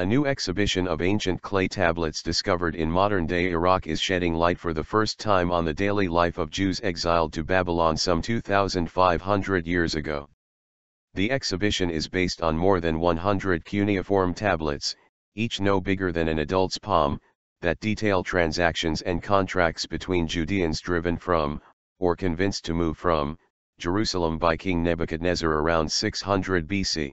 A new exhibition of ancient clay tablets discovered in modern-day Iraq is shedding light for the first time on the daily life of Jews exiled to Babylon some 2,500 years ago. The exhibition is based on more than 100 cuneiform tablets, each no bigger than an adult's palm, that detail transactions and contracts between Judeans driven from, or convinced to move from, Jerusalem by King Nebuchadnezzar around 600 BC.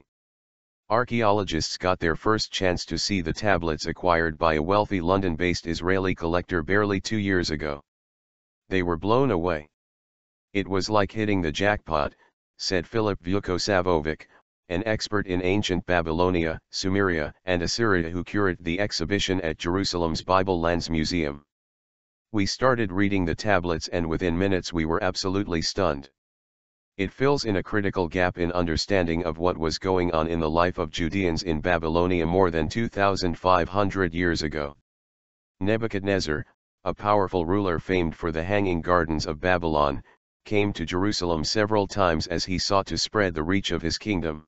Archaeologists got their first chance to see the tablets acquired by a wealthy London-based Israeli collector barely two years ago. They were blown away. It was like hitting the jackpot, said Filip Vukosavovic, an expert in ancient Babylonia, Sumeria and Assyria who curated the exhibition at Jerusalem's Bible Lands Museum. We started reading the tablets and within minutes we were absolutely stunned. It fills in a critical gap in understanding of what was going on in the life of Judeans in Babylonia more than 2,500 years ago. Nebuchadnezzar, a powerful ruler famed for the hanging gardens of Babylon, came to Jerusalem several times as he sought to spread the reach of his kingdom.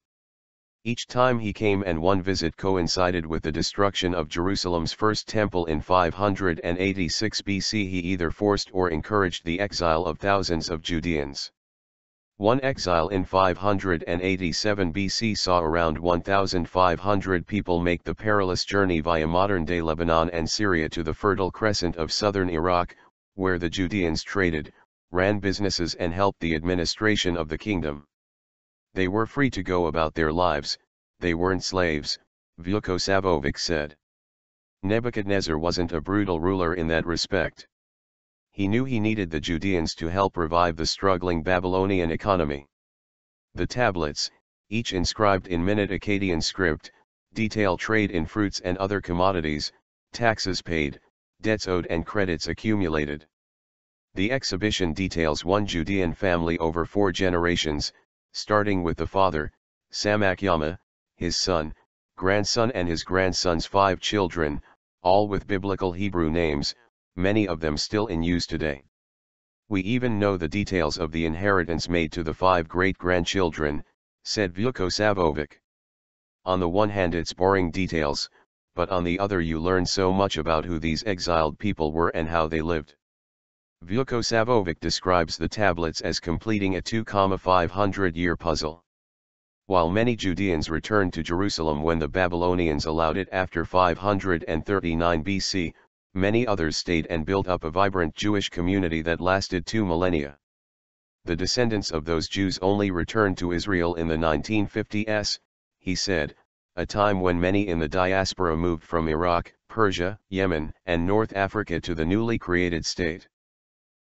Each time he came and one visit coincided with the destruction of Jerusalem's first temple in 586 BC he either forced or encouraged the exile of thousands of Judeans. One exile in 587 BC saw around 1,500 people make the perilous journey via modern-day Lebanon and Syria to the Fertile Crescent of southern Iraq, where the Judeans traded, ran businesses and helped the administration of the kingdom. They were free to go about their lives, they weren't slaves, Vukosavovic said. Nebuchadnezzar wasn't a brutal ruler in that respect he knew he needed the Judeans to help revive the struggling Babylonian economy. The tablets, each inscribed in Minute Akkadian script, detail trade in fruits and other commodities, taxes paid, debts owed and credits accumulated. The exhibition details one Judean family over four generations, starting with the father, Samakyama, his son, grandson and his grandson's five children, all with biblical Hebrew names, many of them still in use today. We even know the details of the inheritance made to the five great-grandchildren, said Vukosavovic. On the one hand it's boring details, but on the other you learn so much about who these exiled people were and how they lived. Vukosavovic describes the tablets as completing a 2,500 year puzzle. While many Judeans returned to Jerusalem when the Babylonians allowed it after 539 BC, many others stayed and built up a vibrant Jewish community that lasted two millennia. The descendants of those Jews only returned to Israel in the 1950s, he said, a time when many in the diaspora moved from Iraq, Persia, Yemen, and North Africa to the newly created state.